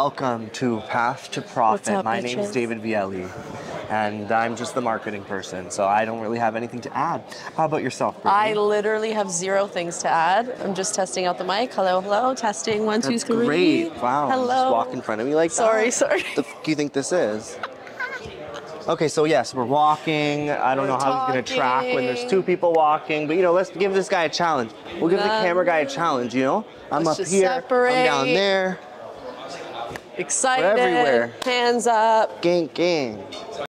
welcome to Path to Profit. up, My name is? David Viele, and I'm just the marketing person, so I don't really have anything to add. How about yourself, I literally have zero things to add. I'm just testing out the mic. Hello, hello. Testing one, two, That's three. great. Wow. Hello. Just walk in front of me like Sorry, that. sorry. The f- do you think this is? Okay, so yes, we're walking. I don't We're know how he's gonna track when there's two people walking, but you know, let's give this guy a challenge. We'll give the camera guy a challenge. You know, I'm let's up here, I'm down there. Excited. everywhere. Hands up. Gang, gang.